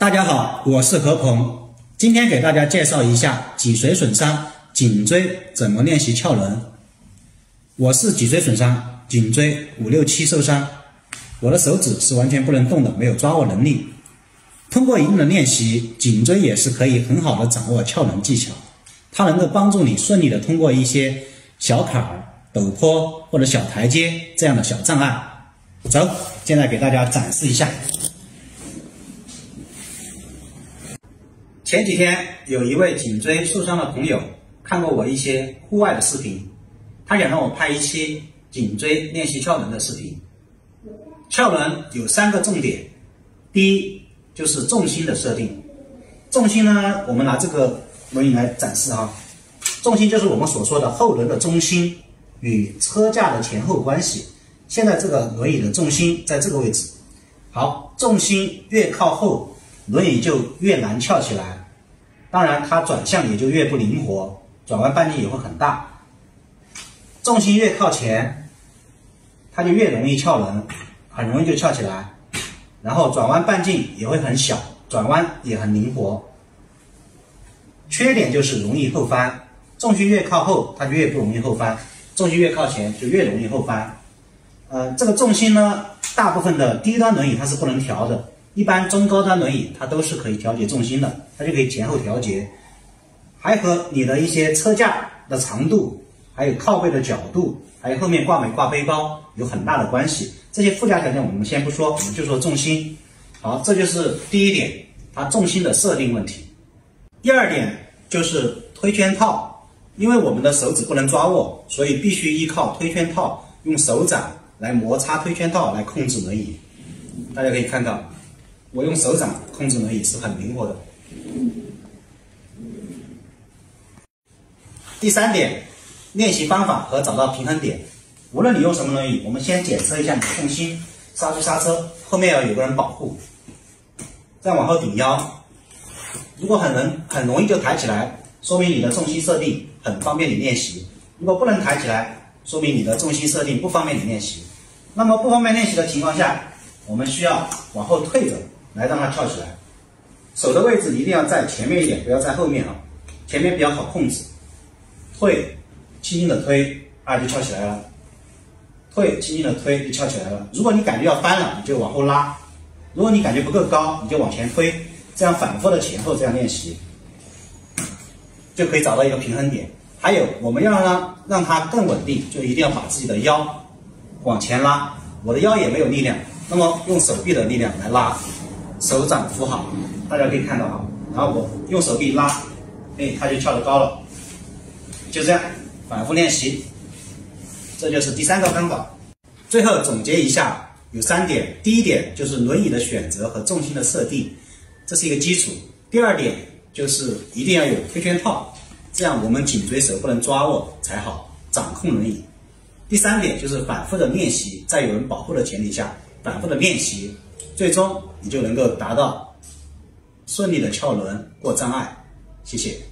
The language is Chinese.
大家好，我是何鹏，今天给大家介绍一下脊髓损伤颈椎怎么练习翘轮。我是脊髓损伤，颈椎五六七受伤，我的手指是完全不能动的，没有抓握能力。通过一定的练习，颈椎也是可以很好的掌握翘轮技巧，它能够帮助你顺利的通过一些小坎儿、陡坡或者小台阶这样的小障碍。走，现在给大家展示一下。前几天有一位颈椎受伤的朋友看过我一些户外的视频，他想让我拍一期颈椎练习翘轮的视频。翘轮有三个重点，第一就是重心的设定。重心呢，我们拿这个轮椅来展示哈。重心就是我们所说的后轮的中心与车架的前后关系。现在这个轮椅的重心在这个位置。好，重心越靠后，轮椅就越难翘起来。当然，它转向也就越不灵活，转弯半径也会很大。重心越靠前，它就越容易翘轮，很容易就翘起来。然后转弯半径也会很小，转弯也很灵活。缺点就是容易后翻，重心越靠后，它就越不容易后翻；重心越靠前，就越容易后翻。呃，这个重心呢，大部分的低端轮椅它是不能调的。一般中高端轮椅它都是可以调节重心的，它就可以前后调节，还和你的一些车架的长度，还有靠背的角度，还有后面挂没挂背包有很大的关系。这些附加条件我们先不说，我们就说重心。好，这就是第一点，它重心的设定问题。第二点就是推圈套，因为我们的手指不能抓握，所以必须依靠推圈套，用手掌来摩擦推圈套来控制轮椅。大家可以看到。我用手掌控制轮椅是很灵活的。第三点，练习方法和找到平衡点。无论你用什么轮椅，我们先检测一下你的重心，刹住刹车，后面要有个人保护，再往后顶腰。如果很能很容易就抬起来，说明你的重心设定很方便你练习；如果不能抬起来，说明你的重心设定不方便你练习。那么不方便练习的情况下，我们需要往后退着。来让它翘起来，手的位置一定要在前面一点，不要在后面啊，前面比较好控制。退，轻轻的推，啊就翘起来了。退，轻轻的推就翘起来了。如果你感觉要翻了，你就往后拉；如果你感觉不够高，你就往前推。这样反复的前后这样练习，就可以找到一个平衡点。还有，我们要让让它更稳定，就一定要把自己的腰往前拉。我的腰也没有力量，那么用手臂的力量来拉。手掌扶好，大家可以看到哈，然后我用手臂拉，哎，它就翘得高了。就这样反复练习，这就是第三个方法。最后总结一下，有三点：第一点就是轮椅的选择和重心的设定，这是一个基础；第二点就是一定要有推圈套，这样我们颈椎手不能抓握才好掌控轮椅；第三点就是反复的练习，在有人保护的前提下，反复的练习。最终，你就能够达到顺利的翘轮过障碍。谢谢。